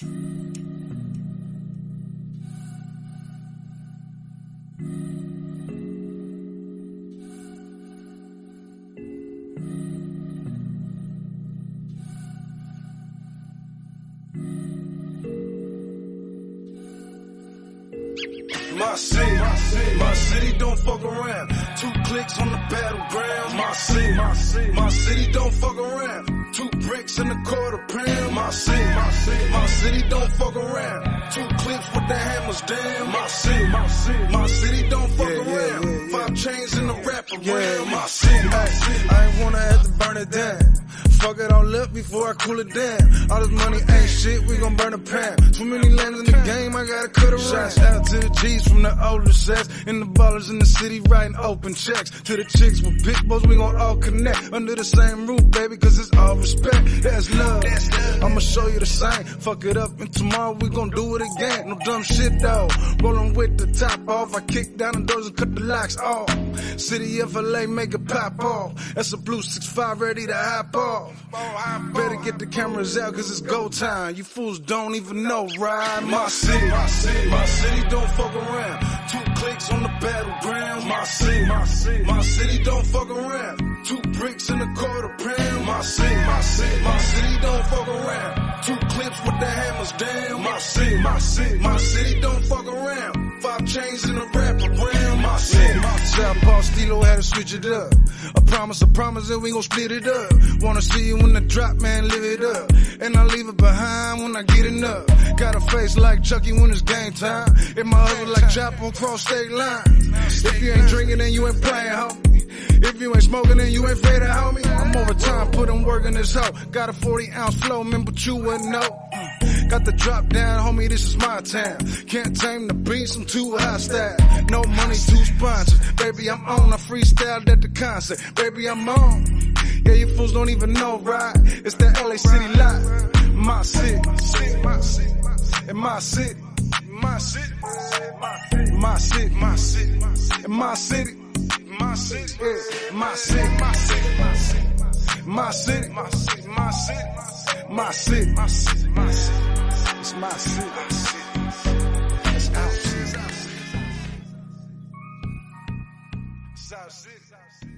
My city, my city don't fuck around. Two clicks on the battleground. My city, my city, my city don't fuck around. Two bricks in the quarter pound. My city, my city, my city don't fuck around. Two clips with the hammers down. My city, my city, my city don't fuck Yeah, around. yeah, yeah. Five chains in the wrap around. My city, my city. I ain't wanna have to burn it down. Fuck it all up before I cool it down. All this money ain't shit, we burn a pound. Too many lanes in the game, I gotta cut around. Shots out to the G's from the older sets. And the ballers in the city writing open checks. To the chicks with big boys, we gon' all connect. Under the same roof, baby, cause it's all respect. That's love. I'ma show you the same. Fuck it up and tomorrow we gon' do it again. No dumb shit though. Rollin' with the top off. I kick down the doors and cut the locks off. City of LA, make it pop off. That's a blue 6-5 ready to hop off. Better get the cameras out cause it's go time. You fools don't even know, right? My city, my city, my city don't fuck around. Two clicks on the battleground. My city, my city, my city don't fuck around. Two bricks in the quarter pound. My city, my city, my city don't fuck around. Two clips with the hammers down. My city, my city, my city don't fuck around. Five chains in the wrap Southpaw Stilo had to switch it up. I promise, I promise that we gon' split it up. Wanna see you when the drop, man, live it up. And I leave it behind when I get enough. Got a face like Chucky when it's game time. And my hustle like Chop on cross state line. If you ain't drinking, then you ain't playing, homie. If you ain't smoking, then you ain't faded, homie. I'm over time, put in work in this hoe. Got a 40 ounce flow, man, but you wouldn't know. Got the drop down, homie, this is my town. Can't tame the beats, I'm too hostile. No money, two sponsors. Baby, I'm on, I freestyled at the concert. Baby, I'm on. Yeah, you fools don't even know, right? It's the LA City lot. My city, my city, and my city, my city, my city, my city, my city, my city, my city, my city, my city, my city, my city, my city, my city. South City.